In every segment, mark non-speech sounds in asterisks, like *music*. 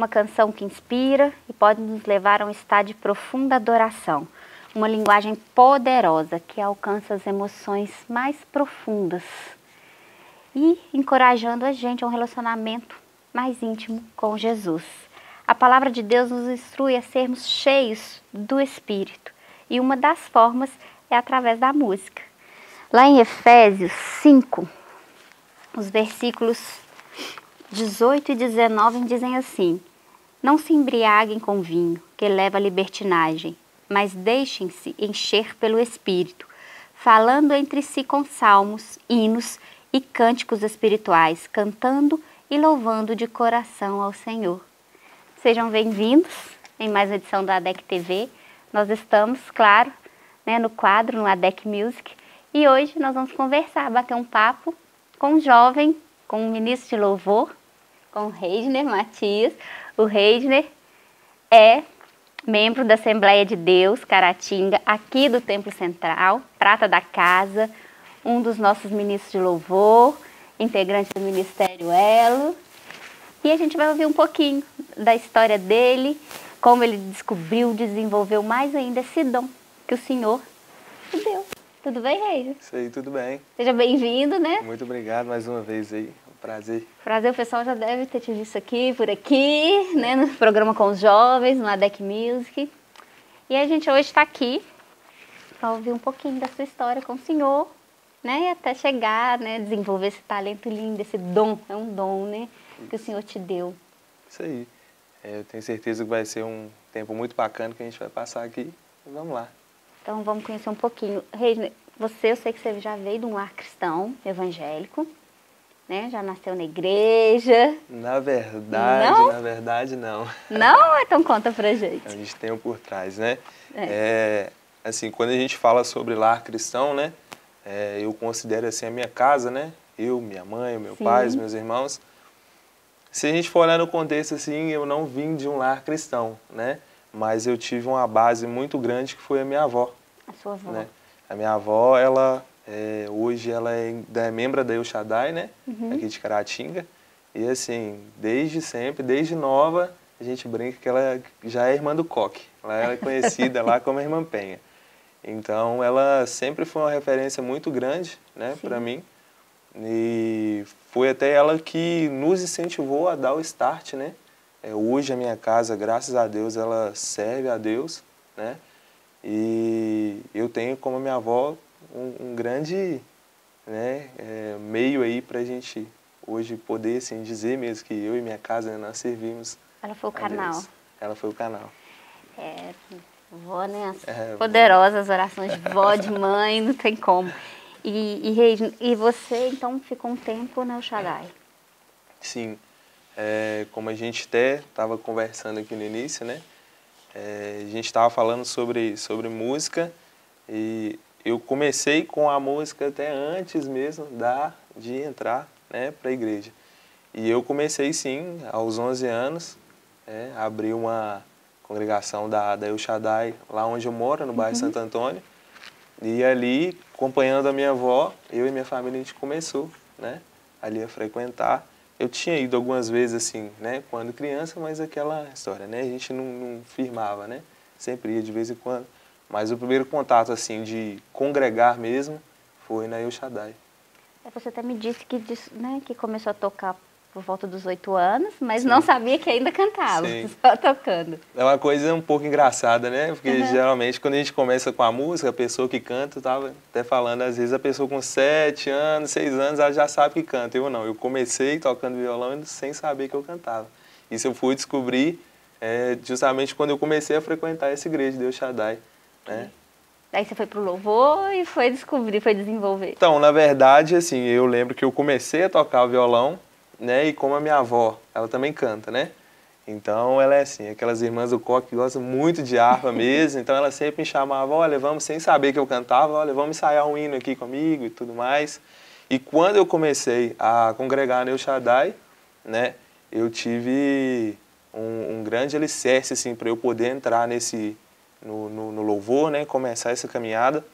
Uma canção que inspira e pode nos levar a um estado de profunda adoração. Uma linguagem poderosa que alcança as emoções mais profundas e encorajando a gente a um relacionamento mais íntimo com Jesus. A palavra de Deus nos instrui a sermos cheios do Espírito e uma das formas é através da música. Lá em Efésios 5, os versículos 18 e 19 dizem assim: Não se embriaguem com vinho, que leva à libertinagem, mas deixem-se encher pelo Espírito, falando entre si com salmos, hinos e cânticos espirituais, cantando e louvando de coração ao Senhor Sejam bem-vindos em mais uma edição da ADEC TV. Nós estamos, claro, né, no quadro, no ADEC Music, e hoje nós vamos conversar, bater um papo com um jovem, com um ministro de louvor, com o Reisner Matias. O Reisner é membro da Assembleia de Deus, Caratinga, aqui do Templo Central, prata da casa, um dos nossos ministros de louvor, integrante do Ministério Elo, e a gente vai ouvir um pouquinho da história dele, como ele descobriu, desenvolveu mais ainda esse dom que o Senhor deu. Tudo bem, Reis? Isso aí, tudo bem. Seja bem-vindo, né? Muito obrigado mais uma vez aí. Prazer. Prazer, o pessoal já deve ter te visto aqui, por aqui, né? No programa com os jovens, no ADEC Music. E a gente hoje está aqui para ouvir um pouquinho da sua história com o Senhor, né? E até chegar, né? Desenvolver esse talento lindo, esse dom. É um dom, né? que o Senhor te deu. Isso aí. É, eu tenho certeza que vai ser um tempo muito bacana que a gente vai passar aqui. Vamos lá. Então vamos conhecer um pouquinho. Reis, você, eu sei que você já veio de um lar cristão, evangélico, né? Já nasceu na igreja. Na verdade, não? na verdade não. Não? Então conta pra gente. A gente tem um por trás, né? É. é assim, quando a gente fala sobre lar cristão, né? É, eu considero assim a minha casa, né? Eu, minha mãe, meu Sim. pai, meus irmãos, se a gente for olhar no contexto assim, eu não vim de um lar cristão, né? Mas eu tive uma base muito grande que foi a minha avó. A sua avó. Né? A minha avó, ela é, hoje ela é, é membro da El Shaddai, né? Uhum. Aqui de Caratinga. E assim, desde sempre, desde nova, a gente brinca que ela já é irmã do Coque. Ela é conhecida lá como a irmã Penha. Então, ela sempre foi uma referência muito grande, né, para mim. E foi até ela que nos incentivou a dar o start, né? É, hoje a minha casa, graças a Deus, ela serve a Deus, né? E eu tenho como minha avó um, um grande né, é, meio aí para a gente hoje poder assim, dizer mesmo que eu e minha casa né, nós servimos. Ela foi o canal. Deus. Ela foi o canal. É, vó, né? É, poderosas vó. orações de vó, de mãe, não tem como. E, e, e você, então, ficou um tempo no Shaddai? Sim. É, como a gente até estava conversando aqui no início, né? É, a gente estava falando sobre, sobre música e eu comecei com a música até antes mesmo da, de entrar né, para a igreja. E eu comecei, sim, aos 11 anos, é, abri uma congregação da, da El Shaddai, lá onde eu moro, no bairro uhum. Santo Antônio. E ali, acompanhando a minha avó, eu e minha família, a gente começou, né, ali a frequentar. Eu tinha ido algumas vezes, assim, né, quando criança, mas aquela história, né, a gente não, não firmava, né, sempre ia de vez em quando. Mas o primeiro contato, assim, de congregar mesmo, foi na El Shaddai. É, você até me disse que, né, que começou a tocar por volta dos oito anos, mas Sim. não sabia que ainda cantava, Sim. *laughs* só tocando. É uma coisa um pouco engraçada, né? Porque uhum. geralmente quando a gente começa com a música, a pessoa que canta, eu tava até falando, às vezes a pessoa com sete anos, seis anos, ela já sabe que canta. Eu não, eu comecei tocando violão sem saber que eu cantava. Isso eu fui descobrir é, justamente quando eu comecei a frequentar essa igreja de Deus Shaddai, né? Daí você foi pro louvor e foi descobrir, foi desenvolver. Então, na verdade, assim, eu lembro que eu comecei a tocar violão né? E como a minha avó, ela também canta, né? Então ela é assim, aquelas irmãs do coque que gostam muito de harpa *laughs* mesmo, então ela sempre me chamava, olha, vamos, sem saber que eu cantava, olha, vamos ensaiar um hino aqui comigo e tudo mais. E quando eu comecei a congregar no El Shaddai, né, eu tive um, um grande alicerce, assim, para eu poder entrar nesse, no, no, no louvor, né, começar essa caminhada,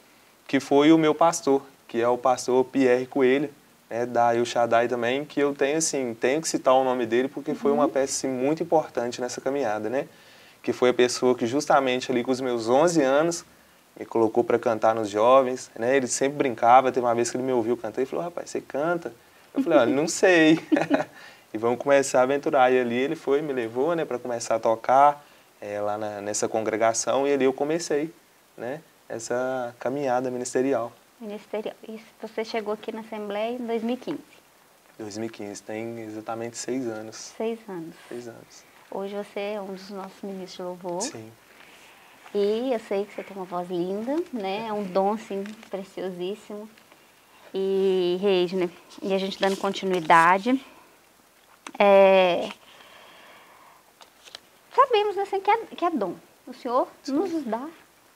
que foi o meu pastor, que é o pastor Pierre Coelho, né, da El Shaddai também, que eu tenho assim, tenho que citar o nome dele porque foi uma peça assim, muito importante nessa caminhada, né? Que foi a pessoa que justamente ali com os meus 11 anos me colocou para cantar nos jovens, né? Ele sempre brincava, teve uma vez que ele me ouviu cantar e falou: "Rapaz, você canta?" Eu falei: "Olha, não sei". *laughs* e vamos começar a aventurar. E ali ele foi, me levou, né, para começar a tocar é, lá na, nessa congregação e ali eu comecei, né, essa caminhada ministerial. Ministerial. E você chegou aqui na Assembleia em 2015? 2015, tem exatamente seis anos. Seis anos. Seis anos. Hoje você é um dos nossos ministros de louvor. Sim. E eu sei que você tem uma voz linda, né? É um dom, assim, preciosíssimo. E, Reisner, e a gente dando continuidade, é... assim, que é, que é dom. O Senhor Sim. nos dá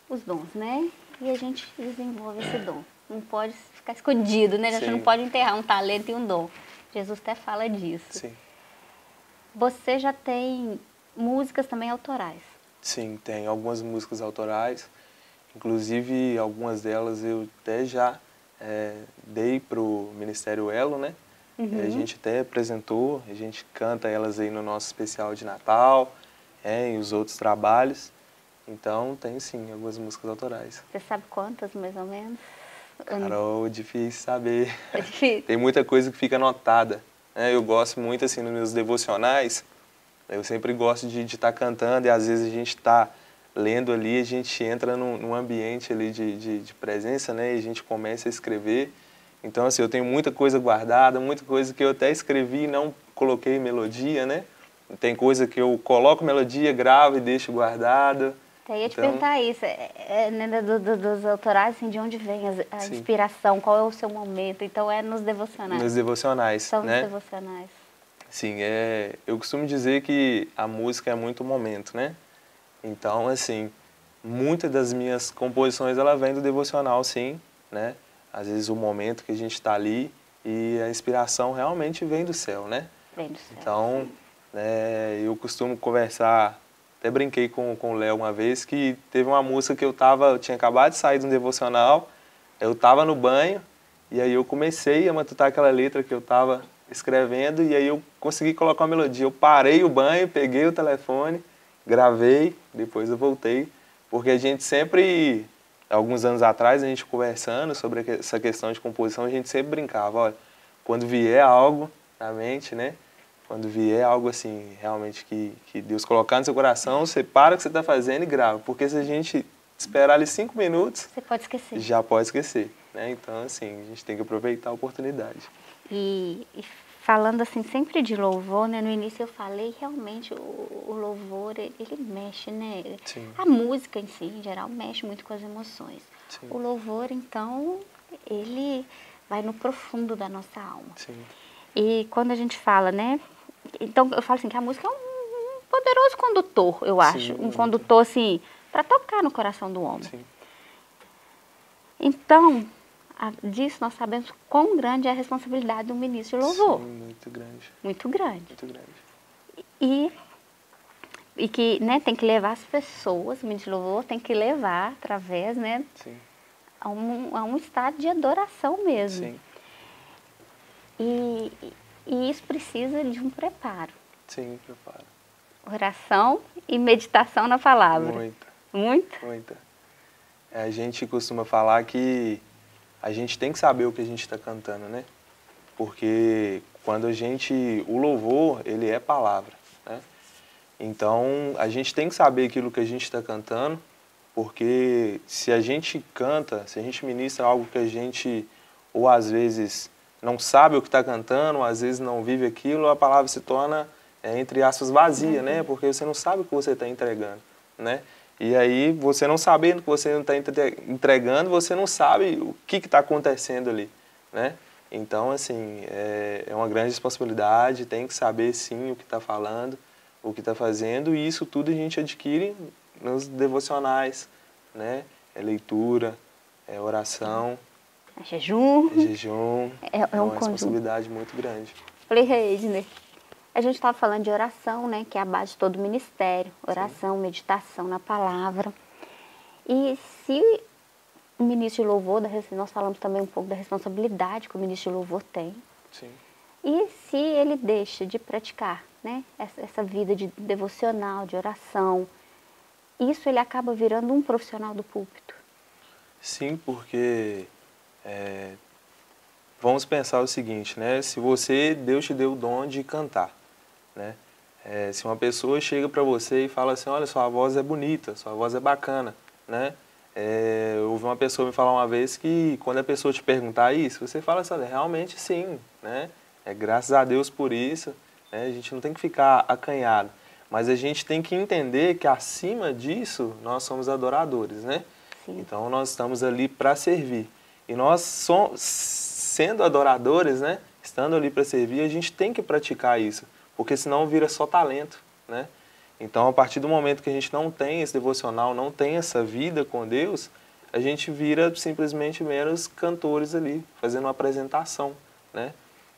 os dons, né? E a gente desenvolve esse dom. Não pode ficar escondido, né? A gente Sim. não pode enterrar um talento e um dom. Jesus até fala disso. Sim. Você já tem músicas também autorais? Sim, tem algumas músicas autorais. Inclusive, algumas delas eu até já é, dei para o Ministério Elo, né? Uhum. A gente até apresentou, a gente canta elas aí no nosso especial de Natal, é, e os outros trabalhos. Então, tem sim algumas músicas autorais. Você sabe quantas, mais ou menos? Carol, difícil saber. *laughs* É difícil. tem muita coisa que fica anotada. Né? Eu gosto muito, assim, nos meus devocionais, eu sempre gosto de estar tá cantando e às vezes a gente está lendo ali, a gente entra num, num ambiente ali de, de, de, presença, né? E a gente começa a escrever. Então, assim, eu tenho muita coisa guardada, muita coisa que eu até escrevi e não coloquei melodia, né? Tem coisa que eu coloco melodia, gravo e deixo guardada. Eu ia te então, perguntar isso, é, né, do, do, dos autorais, assim, de onde vem a, a inspiração, qual é o seu momento? Então, é nos devocionais. Nos devocionais, São né? nos devocionais. Sim, é, eu costumo dizer que a música é muito momento, né? Então, assim, muitas das minhas composições ela vem do devocional, sim, né? Às vezes o momento que a gente está ali e a inspiração realmente vem do céu, né? Vem do céu. Então, né, eu costumo conversar, até brinquei com, com o Léo uma vez que teve uma música que eu tava, eu tinha acabado de sair de um devocional, eu tava no banho e aí eu comecei a matutar aquela letra que eu tava escrevendo e aí eu consegui colocar uma melodia. Eu parei o banho, peguei o telefone gravei, depois eu voltei, porque a gente sempre, alguns anos atrás, a gente conversando sobre essa questão de composição, a gente sempre brincava, olha, quando vier algo na mente, né? Quando vier algo assim, realmente que, que Deus colocar no seu coração, você para o que você está fazendo e grava. Porque se a gente esperar ali cinco minutos... Você pode esquecer. Já pode esquecer. Né? Então, assim, a gente tem que aproveitar a oportunidade. E, e falando assim sempre de louvor, né? No início eu falei realmente o, o louvor ele, ele, mexe, né? Sim. A música em si, em geral, mexe muito com as emoções. Sim. O louvor, então, ele vai no profundo da nossa alma. Sim. E quando a gente fala, né? Então eu falo assim que a música é um poderoso condutor, eu acho, Sim, um condutor assim para tocar no coração do homem. Sim. Então, disso nós sabemos quão grande é a responsabilidade do ministro de louvor. Sim, muito grande. Muito grande. Muito grande. E, e que né, tem que levar as pessoas, o ministro de louvor tem que levar através né, Sim. A, um, a um estado de adoração mesmo. Sim. E, e isso precisa de um preparo. Sim, preparo. Oração e meditação na palavra. Muita. Muito? Muita. É, a gente costuma falar que a gente tem que saber o que a gente está cantando, né? Porque quando a gente, o louvor, ele é palavra, né? Então, a gente tem que saber aquilo que a gente está cantando, porque se a gente canta, se a gente ministra algo que a gente, ou às vezes não sabe o que está cantando, às vezes não vive aquilo, a palavra se torna, é, entre aspas, vazia, né? Porque você não sabe o que você está entregando, né? E aí, você não sabendo que você não está entregando, você não sabe o que está acontecendo ali, né? Então, assim, é, é uma grande responsabilidade, tem que saber, sim, o que está falando, o que está fazendo, e isso tudo a gente adquire nos devocionais, né? É leitura, é oração. É jejum. É jejum. É, é, é uma responsabilidade muito grande. Falei, Reisner, a gente estava falando de oração, né, que é a base de todo o ministério. Oração, Sim. meditação na palavra. E se o ministro de louvor, nós falamos também um pouco da responsabilidade que o ministro de louvor tem, Sim. E se ele deixa de praticar né, essa, essa vida de devocional, de oração, isso ele acaba virando um profissional do púlpito. Sim, porque é, vamos pensar o seguinte, né? Se você, Deus te deu o dom de cantar, né? É, se uma pessoa chega para você e fala assim, olha, sua voz é bonita, sua voz é bacana, né? É, eu ouvi uma pessoa me falar uma vez que quando a pessoa te perguntar isso, você fala assim, realmente sim, né? É, graças a Deus por isso, né? a gente não tem que ficar acanhado, mas a gente tem que entender que acima disso nós somos adoradores, né? Sim. Então nós estamos ali para servir. E nós somos, sendo adoradores, né? Estando ali para servir, a gente tem que praticar isso, porque senão vira só talento, né? Então, a partir do momento que a gente não tem esse devocional, não tem essa vida com Deus, a gente vira simplesmente meros cantores ali, fazendo uma apresentação, né?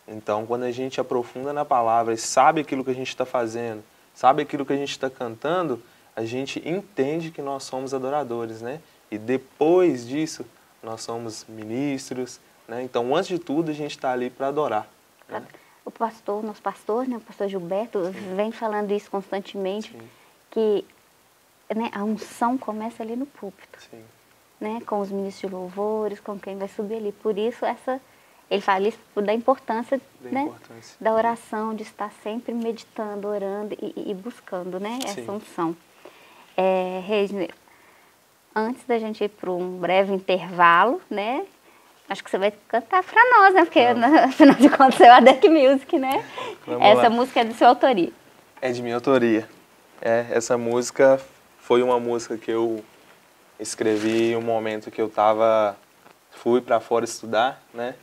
Então, quando a gente aprofunda na palavra e sabe aquilo que a gente está fazendo, sabe aquilo que a gente está cantando, a gente entende que nós somos adoradores, né? E depois disso, nós somos ministros, né? Então, antes de tudo, a gente está ali para adorar. Né? o pastor, nosso pastor, né, o pastor Gilberto, Sim. vem falando isso constantemente, Sim. que né, a unção começa ali no púlpito. Sim. Né, com os ministros de louvores, com quem vai subir ali. Por isso, essa, ele fala isso da importância, da, né, importância. da oração, de estar sempre meditando, orando e, e buscando né, essa unção. É, antes da gente ir para um breve intervalo, né, Acho que você vai cantar para nós, né? Porque, afinal de contas, é a Deck Music, né? Vamos essa lá. música é de sua autoria. É de minha autoria. É, essa música foi uma música que eu escrevi em um momento que eu tava fui para fora estudar, né?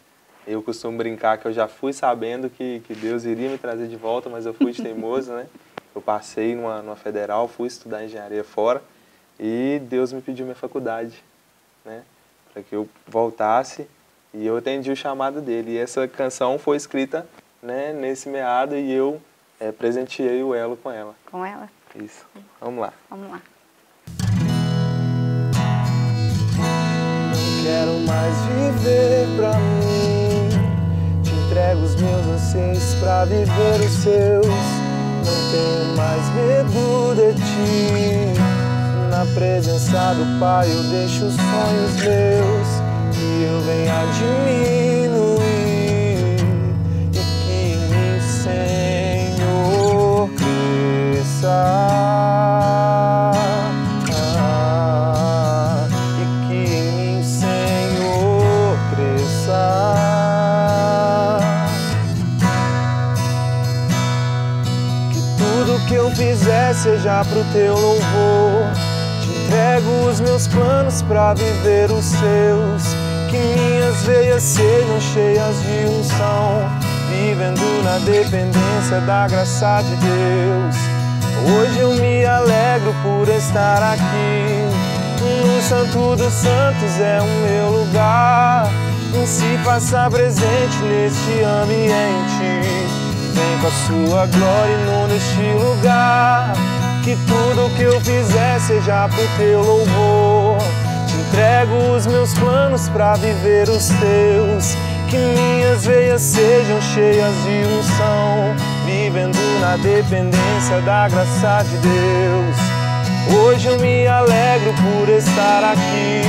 Eu costumo brincar que eu já fui sabendo que, que Deus iria me trazer de volta, mas eu fui de teimoso, né? Eu passei numa, numa federal, fui estudar engenharia fora e Deus me pediu minha faculdade, né? para que eu voltasse e eu atendi o chamado dele. E essa canção foi escrita né, nesse meado e eu é, presenteei o elo com ela. Com ela? Isso. Vamos lá. Vamos lá. Não quero mais viver pra mim. Te entrego os meus anseios pra viver os seus. Não tenho mais medo de ti na presença do Pai eu deixo os sonhos meus que eu venha diminuir e que em mim, Senhor, cresça. e que em mim, Senhor, cresça. Que tudo que eu fizer seja pro teu louvor Entrego os meus planos para viver os seus. Que minhas veias sejam cheias de unção, vivendo na dependência da graça de Deus. Hoje eu me alegro por estar aqui. No Santo dos Santos é o meu lugar. Se faça presente neste ambiente. Vem com a sua glória neste lugar. Que tudo que eu fizer seja pro teu louvor. Te entrego os meus planos para viver os teus. Que minhas veias sejam cheias de unção, vivendo na dependência da graça de Deus. Hoje eu me alegro por estar aqui.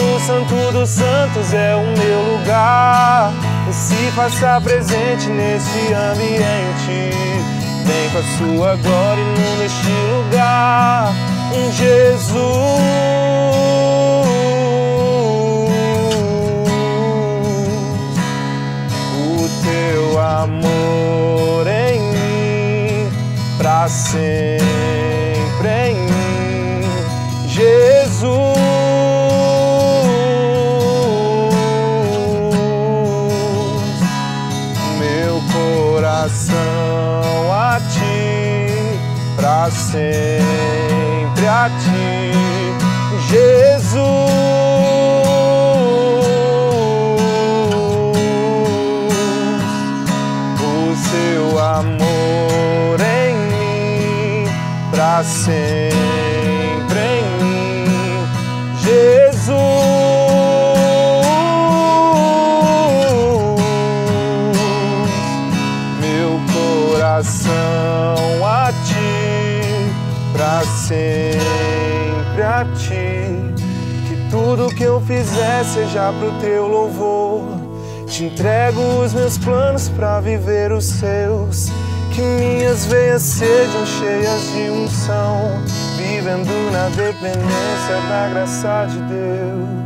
No Santo dos Santos é o meu lugar. E se faça presente neste ambiente. Vem com a sua glória neste lugar, em Jesus. O teu amor em mim, pra sempre em mim, para sempre a ti, Jesus. O seu amor em mim, para sempre sempre a ti. Que tudo que eu fizer seja pro teu louvor. Te entrego os meus planos pra viver os seus. Que minhas veias sejam cheias de unção, vivendo na dependência da graça de Deus.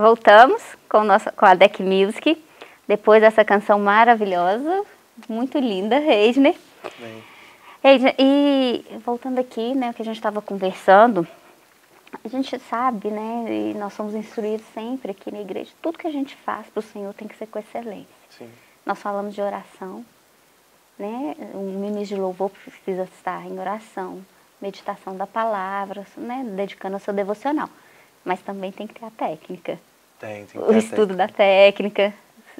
Voltamos com, nossa, com a Deck Music, depois dessa canção maravilhosa, muito linda, Reisner. Reisner, e voltando aqui, né, o que a gente estava conversando, a gente sabe, né, e nós somos instruídos sempre aqui na igreja, tudo que a gente faz para o Senhor tem que ser com excelência. Sim. Nós falamos de oração, né, um ministro de louvor precisa estar em oração, meditação da palavra, né, dedicando ao seu devocional. Mas também tem que ter a técnica. Tem, tem o estudo da técnica,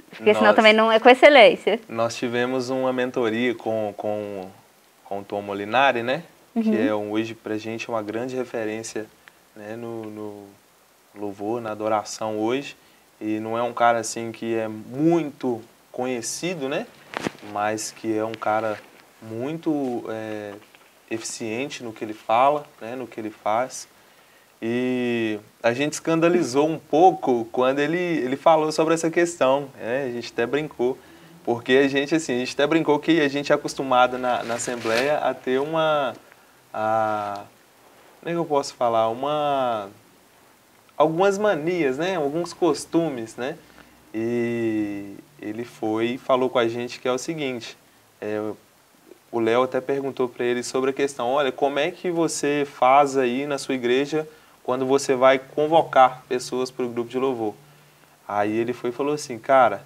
porque nós, senão também não é com excelência. Nós tivemos uma mentoria com, com, com o Tom Molinari, né? Uhum. Que é um, hoje pra gente uma grande referência né? no, no louvor, na adoração hoje. E não é um cara assim que é muito conhecido, né? Mas que é um cara muito é, eficiente no que ele fala, né? no que ele faz. E a gente escandalizou um pouco quando ele, ele falou sobre essa questão. Né? A gente até brincou. Porque a gente, assim, a gente até brincou que a gente é acostumado na, na Assembleia a ter uma. A, como é que eu posso falar? Uma. Algumas manias, né? Alguns costumes, né? E ele foi e falou com a gente que é o seguinte. É, o Léo até perguntou para ele sobre a questão: olha, como é que você faz aí na sua igreja quando você vai convocar pessoas para o grupo de louvor. Aí ele foi e falou assim, cara,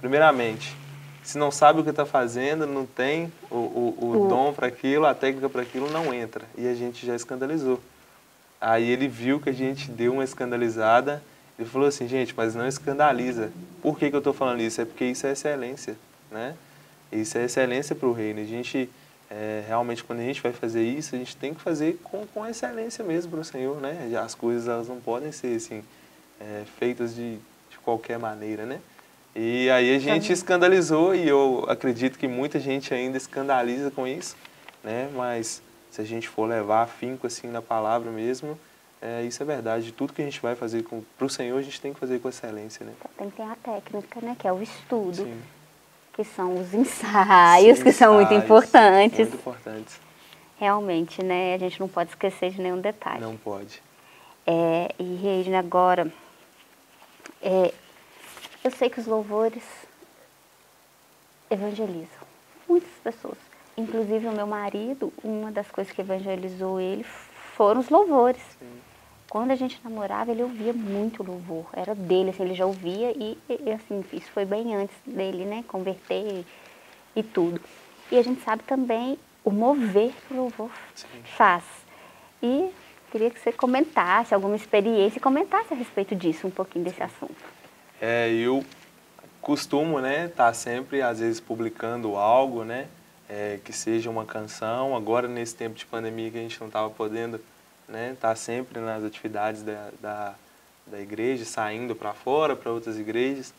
primeiramente, se não sabe o que está fazendo, não tem o, o, o dom para aquilo, a técnica para aquilo, não entra. E a gente já escandalizou. Aí ele viu que a gente deu uma escandalizada ele falou assim, gente, mas não escandaliza. Por que, que eu estou falando isso? É porque isso é excelência, né? Isso é excelência para o reino. A gente é, realmente quando a gente vai fazer isso, a gente tem que fazer com, com excelência mesmo para o Senhor, né? As coisas elas não podem ser assim é, feitas de, de qualquer maneira, né? E aí a gente escandalizou e eu acredito que muita gente ainda escandaliza com isso, né? Mas se a gente for levar afinco assim na palavra mesmo, é, isso é verdade. Tudo que a gente vai fazer para o Senhor, a gente tem que fazer com excelência, né? Tem que ter a técnica, né? Que é o estudo. Sim que são os ensaios, Sim, que são muito importantes. Muito importantes. Realmente, né? A gente não pode esquecer de nenhum detalhe. Não pode. É, e Regina, agora, é, eu sei que os louvores evangelizam muitas pessoas. Inclusive o meu marido, uma das coisas que evangelizou ele foram os louvores. Sim. Quando a gente namorava, ele ouvia muito louvor, era dele, assim, ele já ouvia e, e, assim, isso foi bem antes dele, né, converter e tudo. E a gente sabe também o mover que o louvor Sim. faz. E queria que você comentasse alguma experiência e comentasse a respeito disso, um pouquinho desse assunto. É, eu costumo, né, estar tá sempre, às vezes, publicando algo, né, é, que seja uma canção. Agora, nesse tempo de pandemia que a gente não estava podendo né, tá sempre nas atividades da, da, da igreja, saindo para fora, para outras igrejas.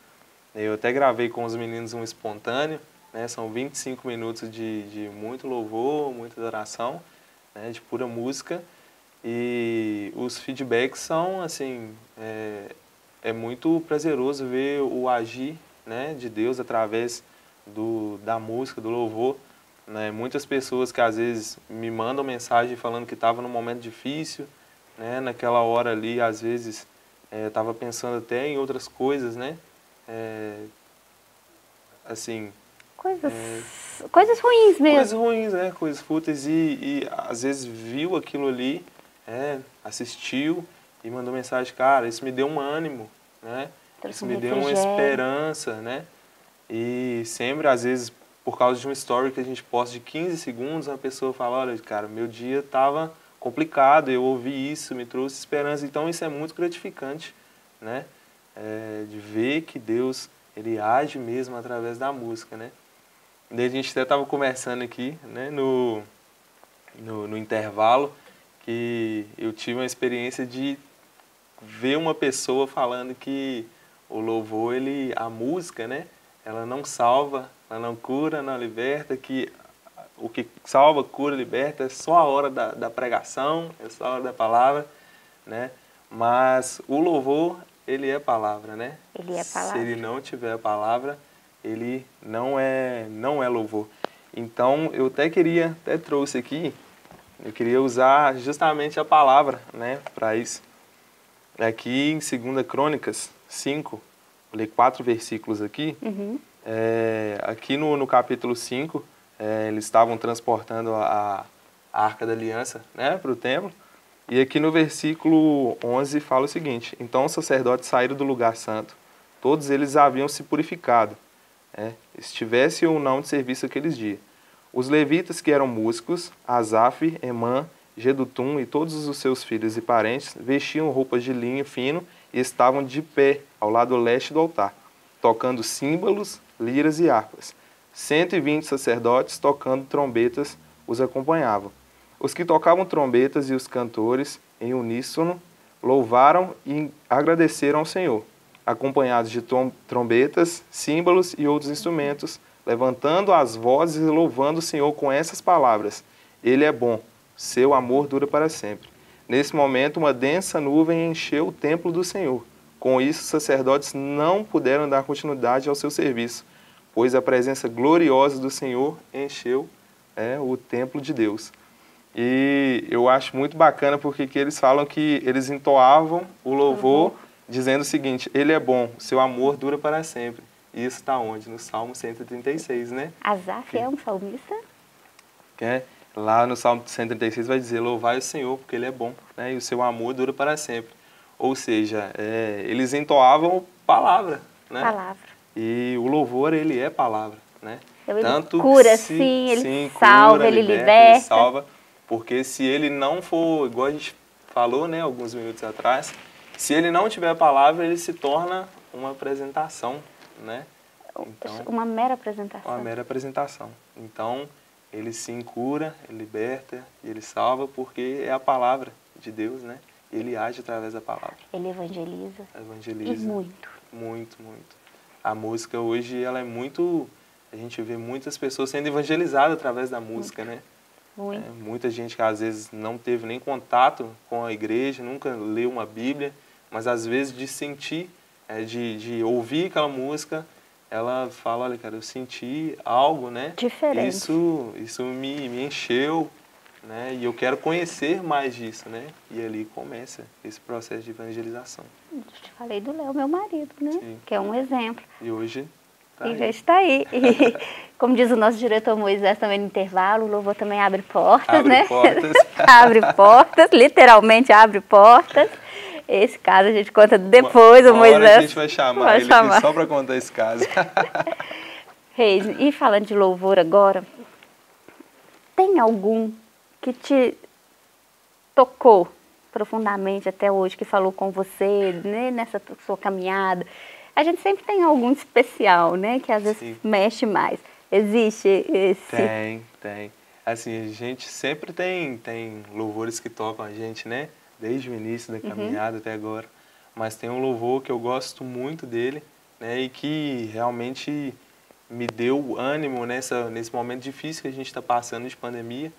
Eu até gravei com os meninos um espontâneo, né, são 25 minutos de, de muito louvor, muita adoração, né, de pura música. E os feedbacks são, assim, é, é muito prazeroso ver o agir né, de Deus através do, da música, do louvor. Né? Muitas pessoas que às vezes me mandam mensagem falando que estava num momento difícil, né? naquela hora ali, às vezes estava é, pensando até em outras coisas, né? É, assim. Coisas, é, coisas ruins mesmo. Coisas ruins, né? Coisas fúteis e, e às vezes viu aquilo ali, é, assistiu e mandou mensagem, cara, isso me deu um ânimo, né? Isso me deu uma esperança, né? E sempre, às vezes, por causa de uma story que a gente posta de 15 segundos, uma pessoa fala, olha, cara, meu dia estava complicado, eu ouvi isso, me trouxe esperança. Então isso é muito gratificante, né? É, de ver que Deus, ele age mesmo através da música, né? Daí a gente até estava conversando aqui, né, no, no, no intervalo, que eu tive uma experiência de ver uma pessoa falando que o louvor, ele, a música, né, ela não salva, ela não cura, não liberta, que o que salva, cura, liberta é só a hora da, da pregação, é só a hora da palavra, né? Mas o louvor, ele é palavra, né? Ele é palavra. Se ele não tiver a palavra, ele não é, não é louvor. Então, eu até queria, até trouxe aqui, eu queria usar justamente a palavra, né, para isso. Aqui em 2 Crônicas 5, vou ler quatro versículos aqui. Uhum. É, aqui no, no capítulo 5, é, eles estavam transportando a, a Arca da Aliança né, para o templo. E aqui no versículo 11 fala o seguinte: Então os sacerdotes saíram do lugar santo, todos eles haviam se purificado, né, estivesse ou não de serviço aqueles dias. Os levitas, que eram músicos, Asaf, Emã, Gedutum e todos os seus filhos e parentes, vestiam roupas de linho fino e estavam de pé ao lado leste do altar, tocando símbolos, liras e harpas. 120 sacerdotes tocando trombetas os acompanhavam. Os que tocavam trombetas e os cantores, em uníssono, louvaram e agradeceram ao Senhor, acompanhados de trombetas, símbolos e outros instrumentos, levantando as vozes e louvando o Senhor com essas palavras: Ele é bom, seu amor dura para sempre. Nesse momento, uma densa nuvem encheu o templo do Senhor. Com isso, os sacerdotes não puderam dar continuidade ao seu serviço, pois a presença gloriosa do Senhor encheu é, o templo de Deus. E eu acho muito bacana porque que eles falam que eles entoavam o louvor uhum. dizendo o seguinte: Ele é bom, seu amor dura para sempre. E isso está onde? No Salmo 136, né? Que, é um salmista? É, lá no Salmo 136 vai dizer: Louvai o Senhor, porque Ele é bom, né? e o seu amor dura para sempre. Ou seja, é, eles entoavam palavra, né? Palavra. E o louvor, ele é palavra, né? Então, ele Tanto cura, se, sim, ele sim, salva, cura, ele liberta, liberta. Ele salva, porque se ele não for, igual a gente falou, né, alguns minutos atrás, se ele não tiver a palavra, ele se torna uma apresentação, né? Então, uma mera apresentação. Uma mera apresentação. Então, ele sim cura, ele liberta e ele salva porque é a palavra de Deus, né? Ele age através da palavra. Ele evangeliza. Evangeliza. E muito. Muito, muito. A música hoje, ela é muito... A gente vê muitas pessoas sendo evangelizadas através da música, muito. né? Muito. É, muita gente que às vezes não teve nem contato com a igreja, nunca leu uma Bíblia, mas às vezes de sentir, é, de, de ouvir aquela música, ela fala, olha, cara, eu senti algo, né? Diferente. Isso, isso me, me encheu, né? E eu quero conhecer mais disso, né? E ali começa esse processo de evangelização. Eu te falei do Léo, meu marido, né? Sim. Que é um exemplo. E hoje tá e já está aí. E, *laughs* como diz o nosso diretor Moisés também no intervalo, o louvor também abre portas, abre né? Portas. *laughs* abre portas, literalmente abre portas. Esse caso a gente conta depois, uma, o Moisés. Hora a gente vai chamar vai ele chamar. só para contar esse caso. *laughs* Reis, e falando de louvor agora, tem algum que te tocou profundamente até hoje, que falou com você né, nessa sua caminhada? A gente sempre tem algum especial, né? Que às vezes Sim. mexe mais. Existe esse? Tem, tem. Assim, a gente sempre tem, tem louvores que tocam a gente, né? Desde o início da uhum. caminhada uhum. até agora. Mas tem um louvor que eu gosto muito dele, né? E que realmente me deu ânimo nessa, nesse momento difícil que a gente está passando de pandemia,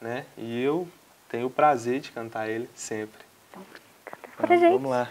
né? E eu tenho o prazer de cantar ele sempre. Então, canta pra então, gente. Vamos lá.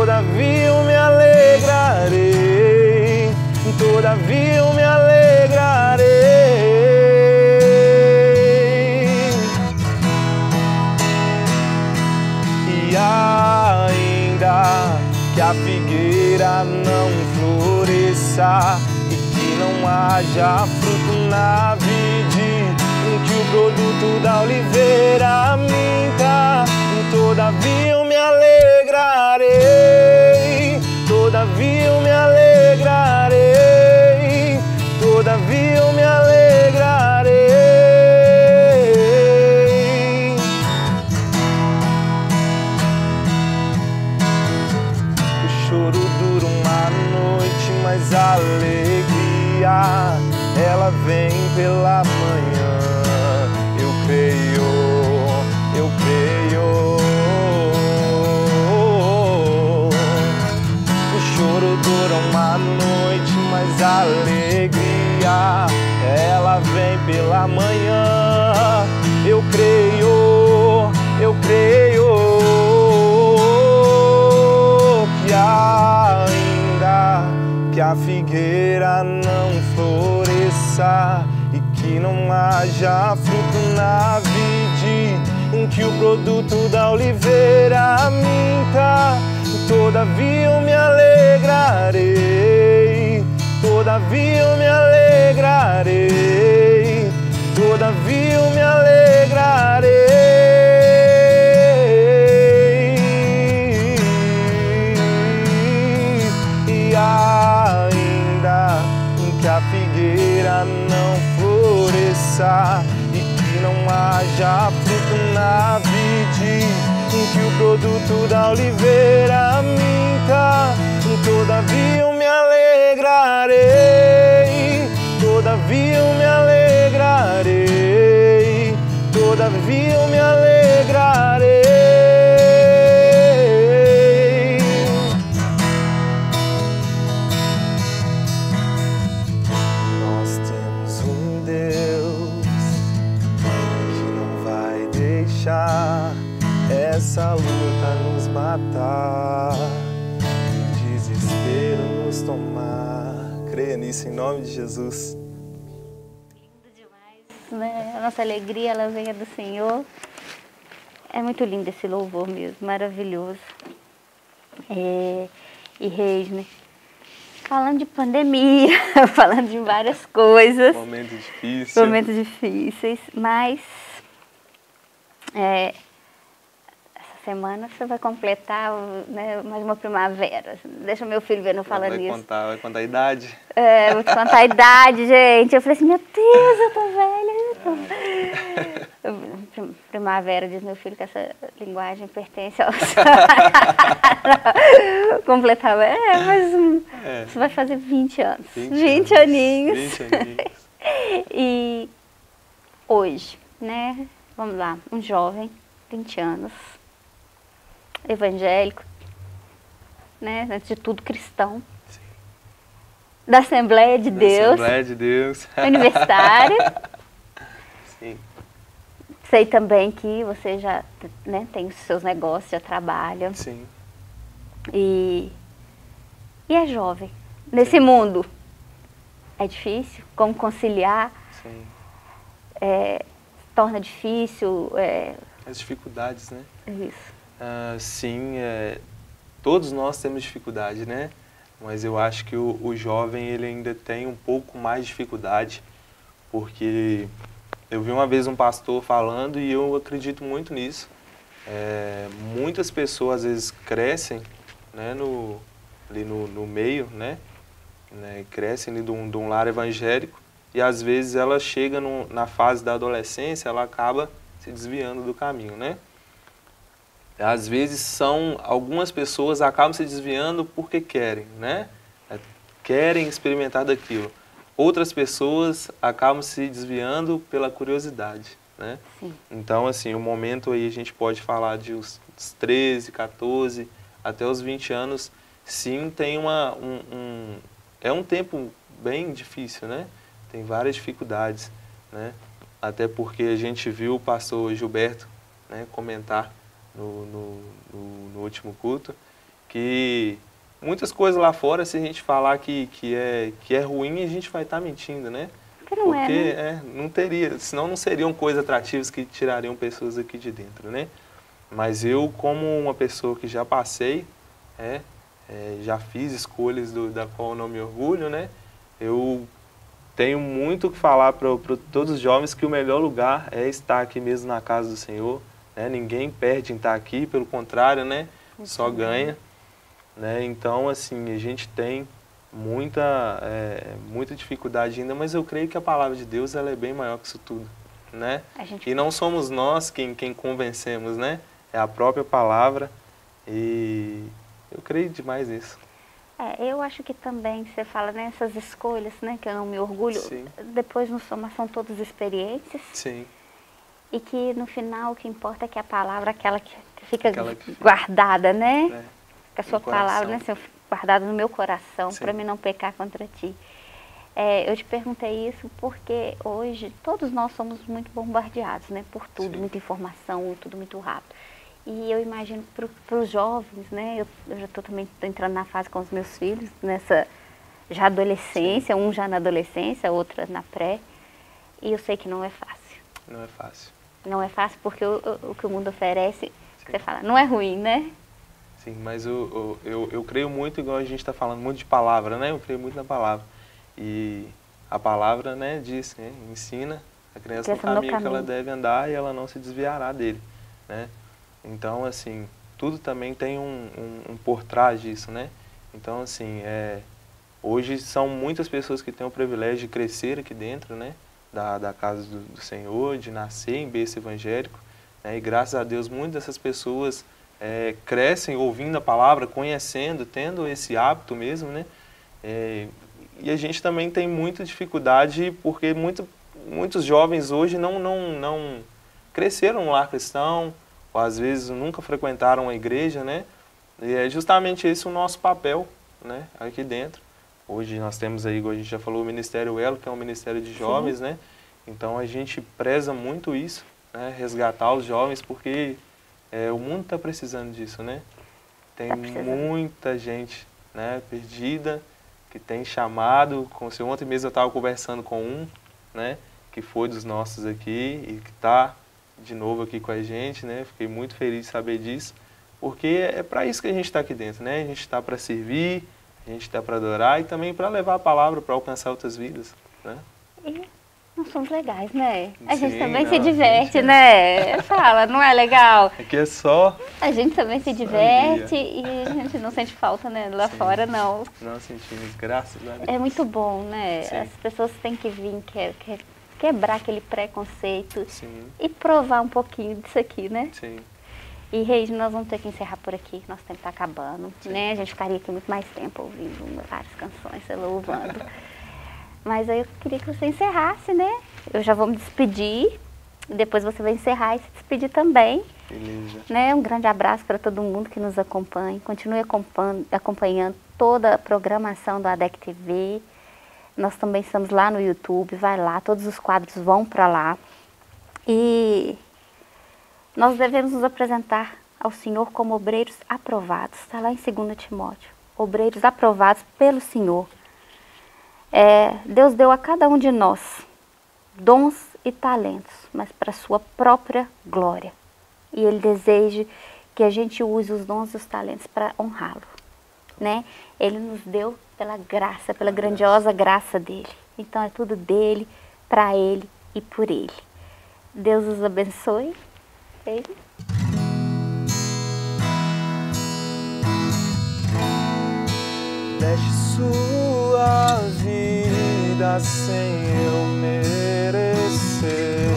todavia eu me alegrarei, todavia eu me alegrarei. E ainda que a figueira não floresça não haja fruto na vide, que o produto da oliveira minta. Todavia eu alegrarei, todavia eu me alegrarei, todavia eu me alegrarei. O choro dura uma noite, mas a alegria ela vem pela manhã. Alegria ela vem pela manhã. Eu creio, eu creio que ainda que a figueira não floresça e que não haja fruto na vide, em que o produto da oliveira minta. Todavia eu me alegrarei, todavia eu me alegrarei, todavia eu me alegrarei. e que não haja fruto na vide, que o produto da oliveira minta. Todavia eu alegrarei, todavia eu me alegrarei, todavia eu me alegrarei. essa luta nos matar, Nisso em nome de Jesus. Lindo demais, né? A nossa alegria, ela vem do Senhor. É muito lindo esse louvor mesmo, maravilhoso. É, e Reis, né? Falando de pandemia, *laughs* falando de várias coisas. Momentos difíceis. Momentos difíceis, mas é, semana você vai completar né, mais uma primavera. Deixa meu filho ver, não fala vai nisso. Contar, vai contar a idade. É, vou te contar a idade, gente. Eu falei assim, meu Deus, eu tô velha. Eu tô... Primavera, diz meu filho que essa linguagem pertence aos... *laughs* Completar, é, mas é. você vai fazer 20 anos. 20, 20 anos. aninhos. 20 aninhos. *laughs* e hoje, né, vamos lá, um jovem, 20 anos, evangélico, né, antes de tudo cristão, Sim. da Assembleia de da Deus, Assembleia de Deus. *laughs* Sim. Sei também que você já né, tem os seus negócios, já trabalha. Sim. E, e é jovem. Nesse Sim. mundo, é difícil? Como conciliar? Sim. É, torna difícil? É... As dificuldades, né? Isso. Ah, sim, é, todos nós temos dificuldade, né? Mas eu acho que o, o jovem ele ainda tem um pouco mais de dificuldade, porque eu vi uma vez um pastor falando e eu acredito muito nisso. É, muitas pessoas às vezes crescem né, no, ali no, no meio, né, né, crescem ali de um, de um lar evangélico e às vezes ela chega no, na fase da adolescência, ela acaba se desviando do caminho, né? Às vezes são algumas pessoas acabam se desviando porque querem, né? É, querem experimentar daquilo. Outras pessoas acabam se desviando pela curiosidade, né? Sim. Então, assim, o momento aí a gente pode falar de os 13, 14 até os 20 anos, sim, tem uma um, um é um tempo bem difícil, né? Tem várias dificuldades, né? Até porque a gente viu o pastor Gilberto né, comentar no, no, no, no último culto, que muitas coisas lá fora, se a gente falar que, que, é, que é ruim, a gente vai estar tá mentindo, né? Que não Porque é, né? é, não teria, senão não seriam coisas atrativas que tirariam pessoas aqui de dentro, né? Mas eu, como uma pessoa que já passei, é, é, já fiz escolhas do, da qual eu não me orgulho, né? Eu tenho muito o que falar para todos os jovens que o melhor lugar é estar aqui mesmo na casa do Senhor, né? Ninguém perde em estar aqui, pelo contrário, né? Só ganha. Né? Então, assim, a gente tem muita, é, muita dificuldade ainda, mas eu creio que a palavra de Deus ela é bem maior que isso tudo. Né? Gente... E não somos nós quem, quem convencemos, né? É a própria palavra e eu creio demais nisso. É, eu acho que também você fala nessas né, escolhas, né, que eu não me orgulho, Sim. depois no soma são todas experiências. Sim e que no final o que importa é que a palavra, aquela que, fica aquela que guardada, né? É, que a sua palavra, né, ser guardada no meu coração, para mim não pecar contra ti. É, eu te perguntei isso porque hoje todos nós somos muito bombardeados, né? Por tudo, Sim. muita informação, tudo muito rápido. E eu imagino para os jovens, né? Eu, eu já estou também tô entrando na fase com os meus filhos, nessa já adolescência, um já na adolescência, outra na pré. E eu sei que não é fácil. Não é fácil. Não é fácil porque o, o, o que o mundo oferece, você fala, não é ruim, né? Sim, mas eu, eu, eu creio muito, igual a gente está falando muito de palavra, né? Eu creio muito na palavra. E a palavra, né, diz, né, ensina a criança no caminho, no caminho, que ela deve andar e ela não se desviará dele, né? Então, assim, tudo também tem um, um, um por trás disso, né? Então, assim, é, hoje são muitas pessoas que têm o privilégio de crescer aqui dentro, né? Da, da casa do, do Senhor, de nascer em berço evangélico. Né? E graças a Deus, muitas dessas pessoas é, crescem ouvindo a palavra, conhecendo, tendo esse hábito mesmo, né? É, e a gente também tem muita dificuldade porque muito, muitos jovens hoje não, não, não cresceram no lar cristão, ou às vezes nunca frequentaram a igreja, né? E é justamente esse o nosso papel, né? Aqui dentro. Hoje nós temos aí, como a gente já falou, o Ministério Elo, que é um ministério de jovens, Sim. né? Então a gente preza muito isso, né? resgatar os jovens, porque é, o mundo está precisando disso, né? Tem tá muita gente né, perdida, que tem chamado, como se ontem mesmo eu estava conversando com um, né? Que foi dos nossos aqui e que está de novo aqui com a gente, né? Fiquei muito feliz de saber disso, porque é para isso que a gente está aqui dentro, né? A gente está para servir, a gente está para adorar e também para levar a palavra para alcançar outras vidas. Né? E Nós somos legais, né? A gente Sim, também não, se diverte, gente- né? Fala, não é legal? Aqui é só A gente também se diverte e a gente não sente falta, né? Lá Sim. fora, não. nós sentimos, graças a Deus. É muito bom, né? Sim. As pessoas têm que vir que, que- quebrar aquele preconceito Sim, e provar um pouquinho disso aqui, né? sim. E, Reis, nós vamos ter que encerrar por aqui. Nosso tempo está acabando, né? A gente ficaria aqui muito mais tempo ouvindo várias canções, louvando. *laughs* Mas aí eu queria que você encerrasse, né? Eu já vou me despedir. Depois você vai encerrar e se despedir também. Beleza. Né? Um grande abraço para todo mundo que nos acompanha. Continue acompan- acompanhando toda a programação do ADEC TV. Nós também estamos lá no YouTube. Vai lá, todos os quadros vão para lá. E nós devemos nos apresentar ao Senhor como obreiros aprovados. Está lá em 2 Timóteo. Obreiros aprovados pelo Senhor. É, Deus deu a cada um de nós dons e talentos, mas para a sua própria glória. E Ele deseja que a gente use os dons e os talentos para honrá-lo. Né? Ele nos deu pela graça, pela grandiosa graça dele. Então é tudo dele, para ele e por ele. Deus os abençoe. Beijo. Deixe sua vida sem eu merecer,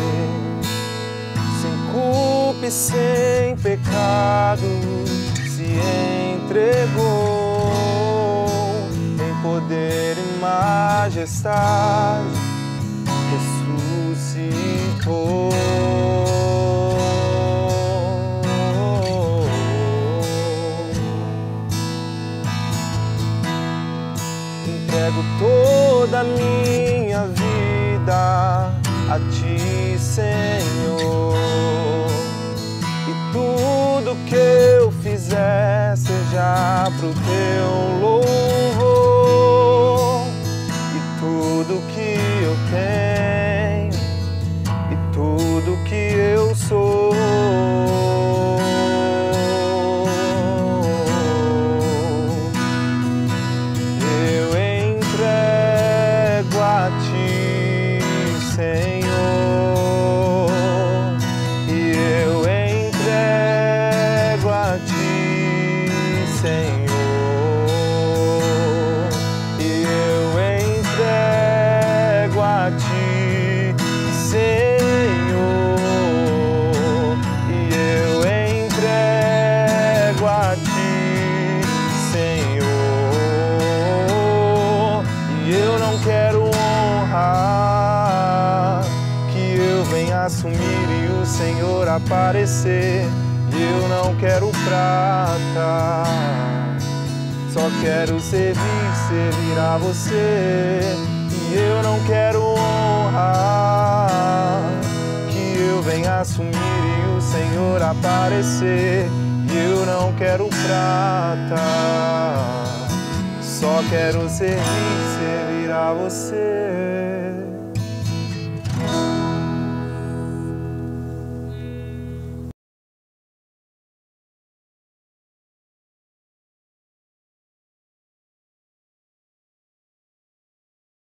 sem culpa e sem pecado, se entregou em poder e majestade, ressuscitou. Entrego toda a minha vida a ti, Senhor. E tudo que eu fizer seja pro teu louvor. E tudo que eu tenho,